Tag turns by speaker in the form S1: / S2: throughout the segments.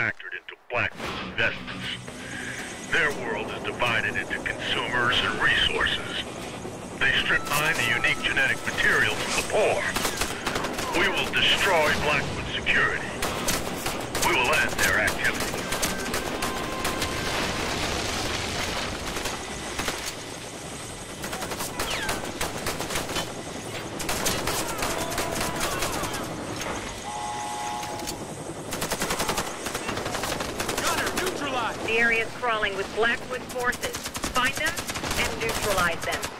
S1: factored into Blackwood's investments. Their world is divided into consumers and resources. They strip mine the unique genetic material from the poor. We will destroy Blackwood's security. We will end their activity.
S2: The area is crawling with Blackwood forces. Find them and neutralize them.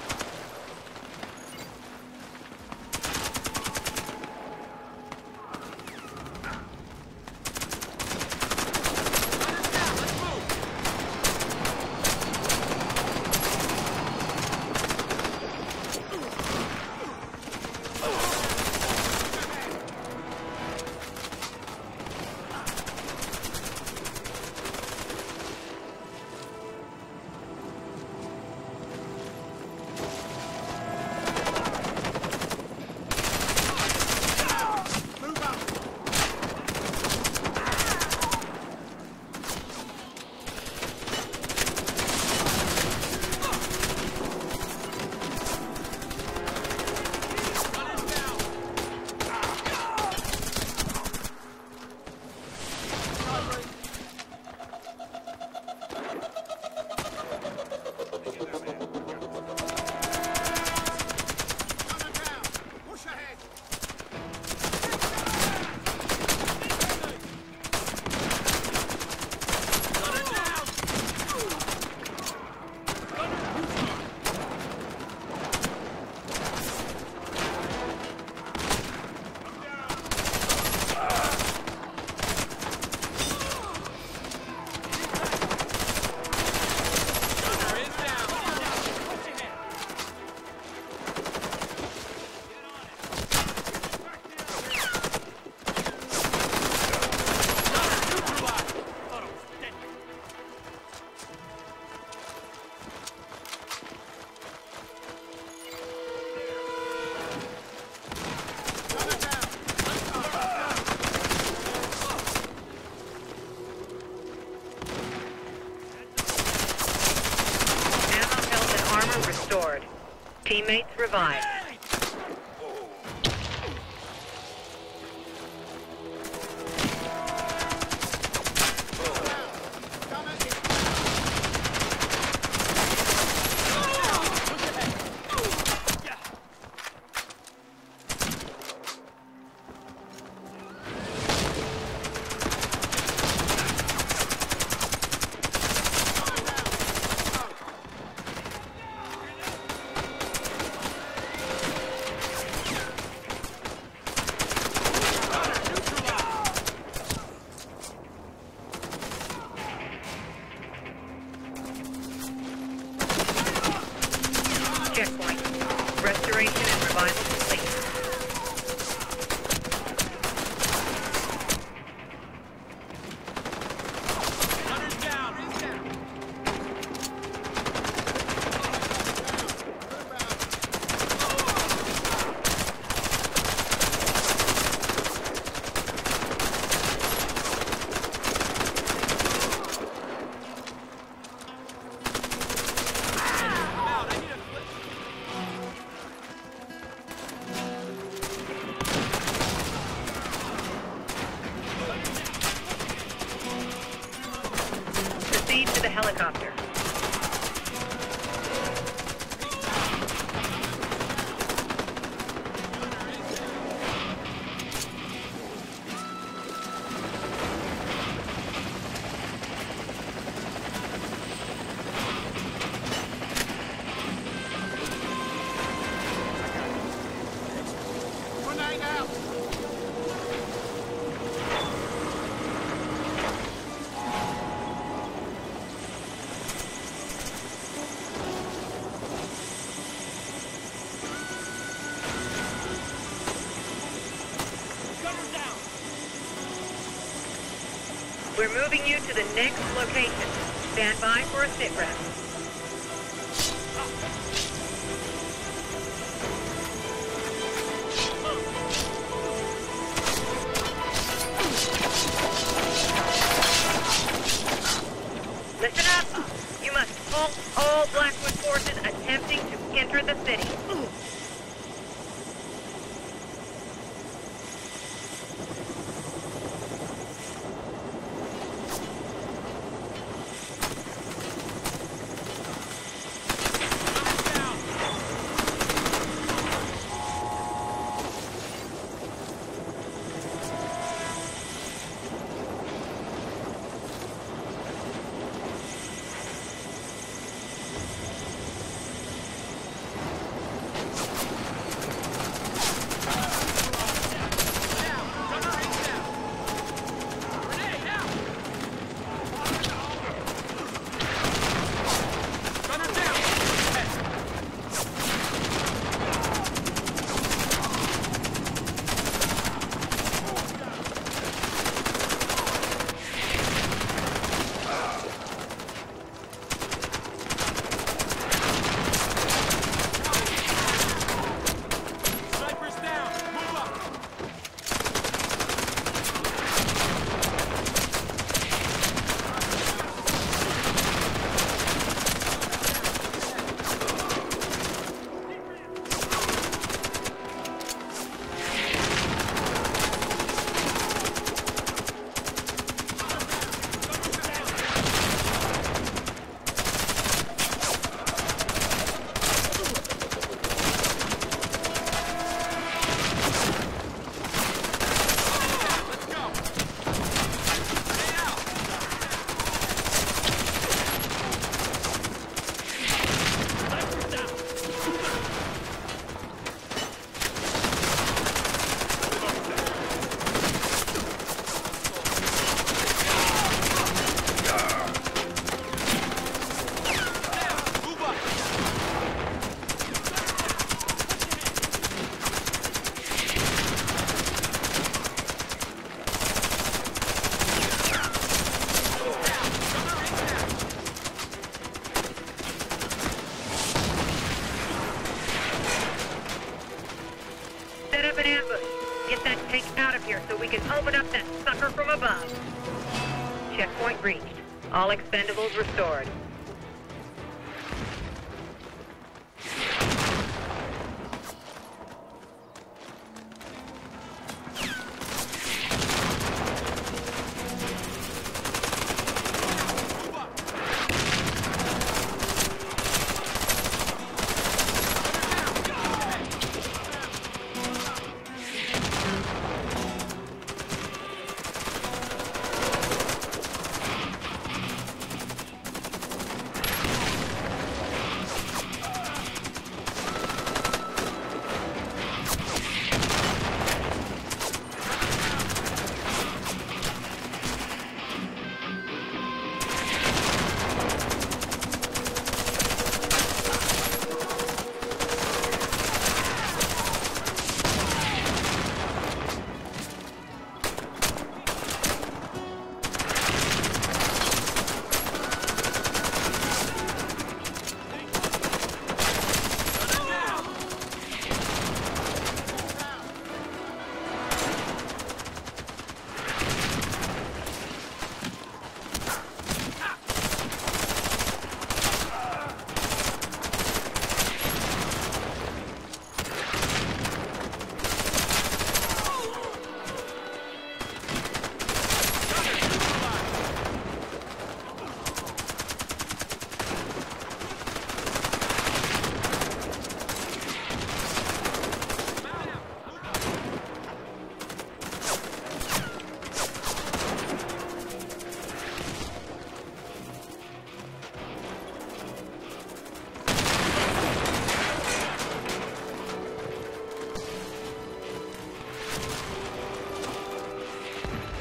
S2: Teammates Proceed to the helicopter. Moving you to the next location. Stand by for a sit rep. All expendables restored.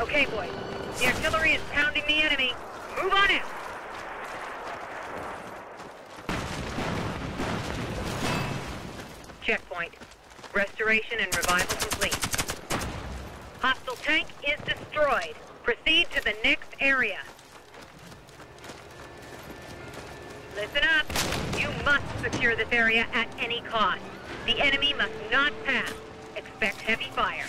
S2: Okay, boys. The artillery is pounding the enemy. Move on in. Checkpoint. Restoration and revival complete. Hostile tank is destroyed. Proceed to the next area. Listen up. You must secure this area at any cost. The enemy must not pass. Expect heavy fire.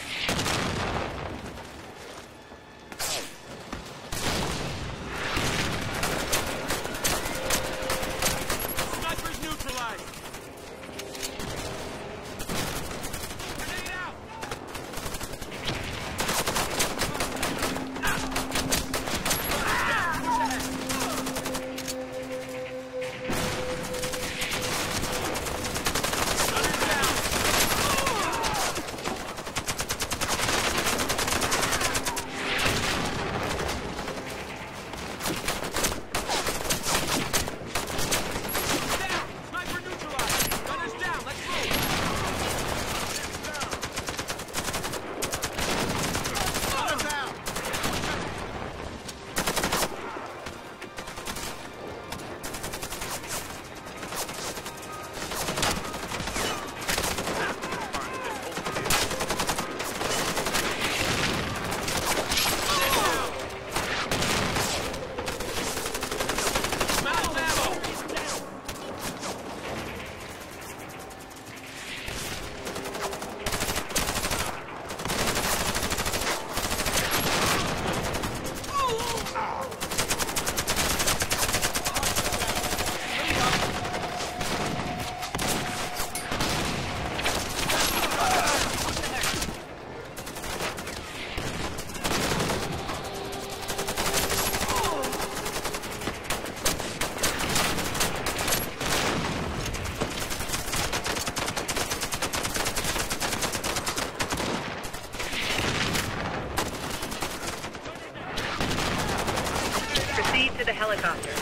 S2: Helicopter.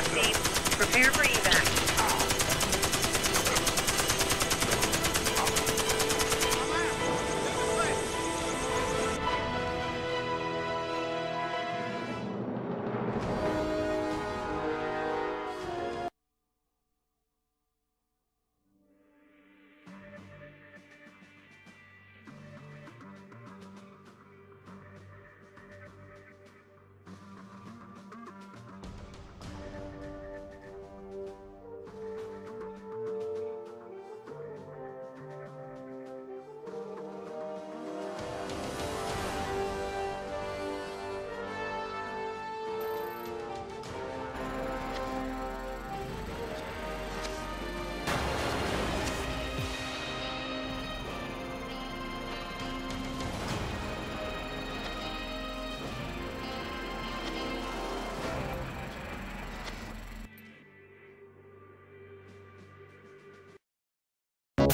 S2: Job, team. Prepare for evac.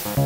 S3: You